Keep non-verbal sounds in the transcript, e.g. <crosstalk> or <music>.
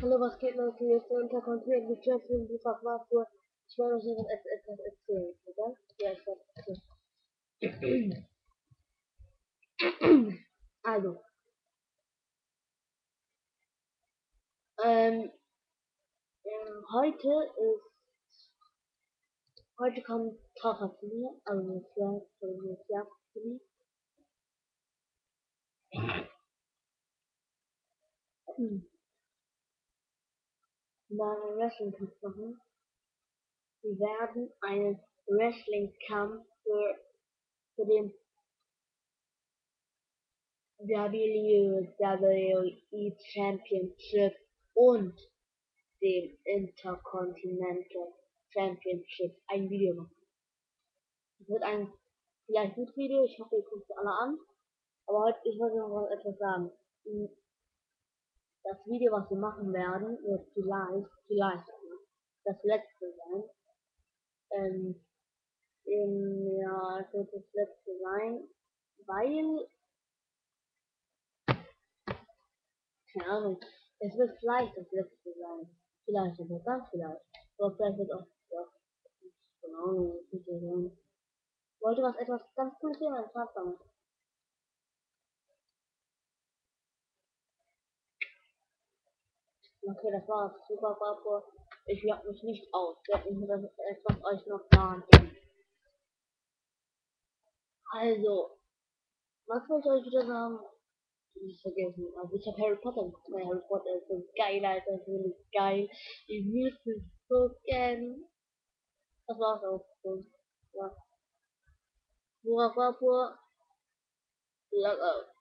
Hallo, was geht Leute? Hier ist der Interkontinent mit Jeffrey und Lukas Markur. Ich wollte euch noch etwas erzählen, oder? Ja, ich werde erzählen. <clears throat> also. Ähm, ähm, heute ist heute kommt Tara zu mir, also das Jahr zu mir. <clears throat> Hm. Mal Wrestling-Kampf machen. Wir werden einen Wrestling-Kampf für, für den WWE Championship und dem Intercontinental Championship ein Video machen. Es wird ein vielleicht gutes Video, ich hoffe, ihr guckt es alle an. Aber heute, ich wollte noch etwas sagen. Das Video, was wir machen werden, wird vielleicht, vielleicht das letzte sein. Ähm, in, ja, es wird das letzte sein, weil, keine Ahnung, es wird vielleicht das letzte sein. Vielleicht, aber ganz vielleicht. Aber vielleicht wird auch, ja, keine Ahnung, das wird sein. Wollte was etwas ganz cooles sehen, als Anfang. Okay, das war's. Super Papo. Ich log mich nicht aus. Werde mich das etwas euch noch sagen. Also, was soll ich euch wieder sagen? Ich vergessen. Also ich habe Harry Potter geguckt. Harry Potter ist so geil, Alter. Ist geil. Ich müsste es gern. Das war's auch. Ja. Super Papo. Log out.